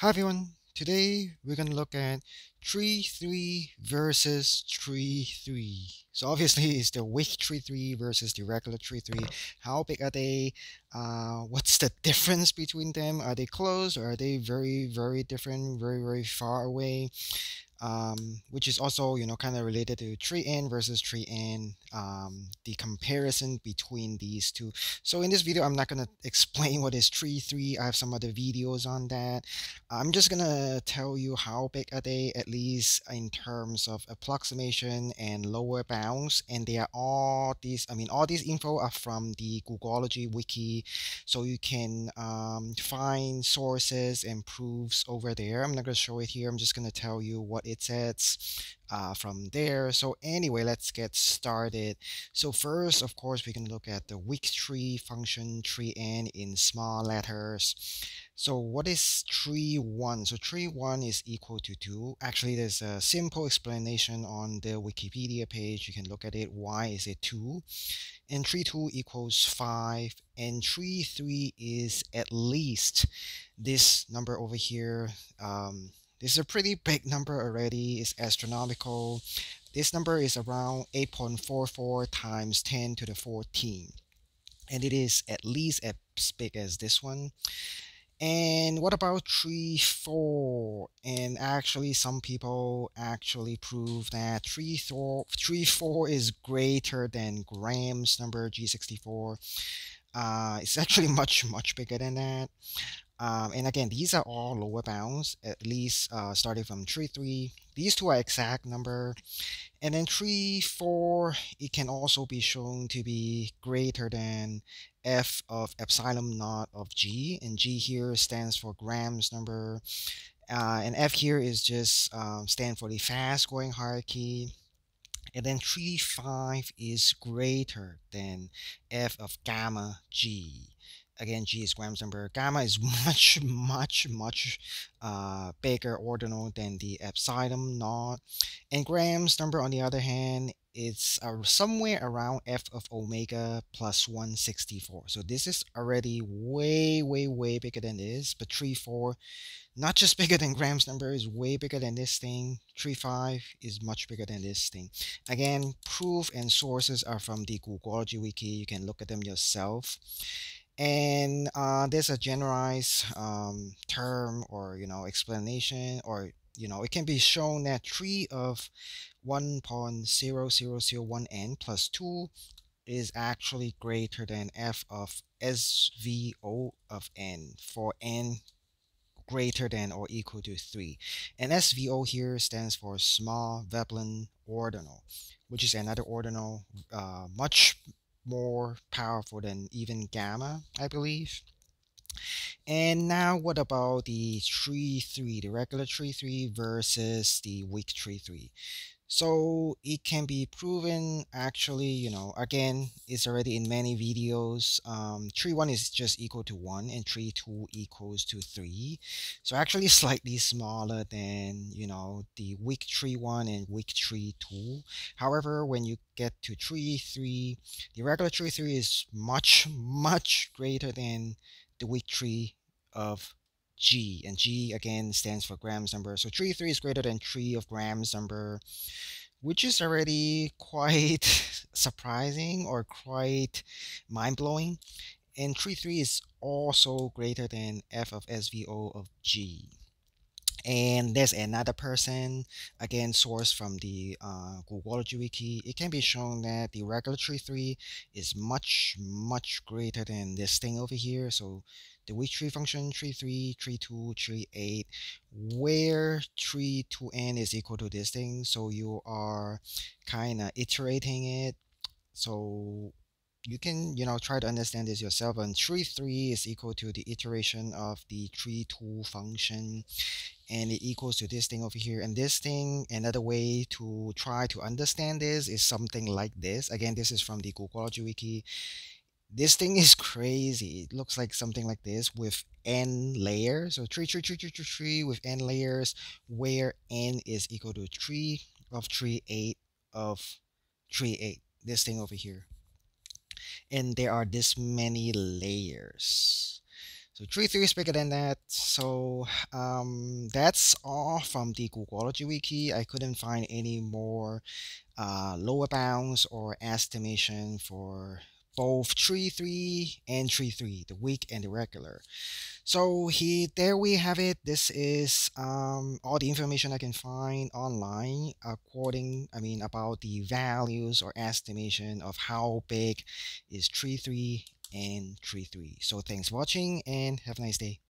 Hi everyone, today we're going to look at tree 3 versus tree 3. So obviously it's the weak tree 3 versus the regular tree 3. How big are they? Uh, what's the difference between them? Are they close or are they very, very different, very, very far away? Um, which is also you know kind of related to tree in versus tree in um, the comparison between these two. So in this video I'm not gonna explain what is tree 3 I have some other videos on that. I'm just gonna tell you how big are they at least in terms of approximation and lower bounds. And they are all these I mean all these info are from the Googology wiki. So you can um, find sources and proofs over there. I'm not gonna show it here. I'm just gonna tell you what it says uh, from there. So anyway, let's get started. So first, of course, we can look at the weak tree function tree n in small letters. So what is tree 1? So tree 1 is equal to 2. Actually, there's a simple explanation on the Wikipedia page. You can look at it. Why is it 2? And tree 2 equals 5. And tree 3 is at least this number over here. Um, is a pretty big number already. It's astronomical. This number is around 8.44 times 10 to the 14. And it is at least as big as this one. And what about 3, 4? And actually, some people actually prove that 3, 4, tree 4 is greater than Graham's number G64. Uh, it's actually much, much bigger than that. Um, and again, these are all lower bounds, at least uh, starting from tree 3. These two are exact number. And then tree 4, it can also be shown to be greater than f of epsilon naught of g. And g here stands for Graham's number. Uh, and f here is just um, stand for the fast growing hierarchy. And then tree 5 is greater than f of gamma g again g is Graham's number gamma is much much much uh, bigger ordinal than the epsilon naught. And Graham's number on the other hand is uh, somewhere around f of omega plus 164 so this is already way way way bigger than this but tree 4 not just bigger than Graham's number is way bigger than this thing. Tree 5 is much bigger than this thing. Again proof and sources are from the Googology wiki. You can look at them yourself and uh, there's a generalized um, term or you know explanation or you know it can be shown that tree of 1.0001n plus 2 is actually greater than f of SVO of n for n greater than or equal to 3. And SVO here stands for small Veblen ordinal, which is another ordinal uh, much more powerful than even gamma, I believe. And now what about the 3-3, the regular 3-3 versus the weak tree 3? So it can be proven actually, you know, again, it's already in many videos. Um, tree 1 is just equal to 1 and tree 2 equals to 3. So actually slightly smaller than, you know, the weak tree 1 and weak tree 2. However, when you get to tree 3, the regular tree 3 is much, much greater than the weak tree of G and G again stands for Graham's number. So tree 3 is greater than 3 of Graham's number which is already quite surprising or quite mind-blowing. And tree 3 is also greater than f of SVO of G and there's another person again sourced from the uh, Googology wiki. It can be shown that the regular tree 3 is much much greater than this thing over here. So the weak tree function tree 3 tree 2 tree 8 where tree 2n is equal to this thing so you are kind of iterating it. So you can you know try to understand this yourself and tree 3 is equal to the iteration of the tree 2 function and it equals to this thing over here and this thing another way to try to understand this is something like this. Again this is from the Googology wiki. This thing is crazy. It looks like something like this with n layers. So tree tree tree tree tree tree with n layers where n is equal to 3 of tree 8 of tree 8 this thing over here and there are this many layers So 3 3 is bigger than that. So um, that's all from the Googology wiki. I couldn't find any more uh, lower bounds or estimation for both tree 3 and tree 3, the weak and the regular. So here, there we have it. This is um, all the information I can find online according, I mean, about the values or estimation of how big is tree 3 and tree 3. So thanks for watching and have a nice day.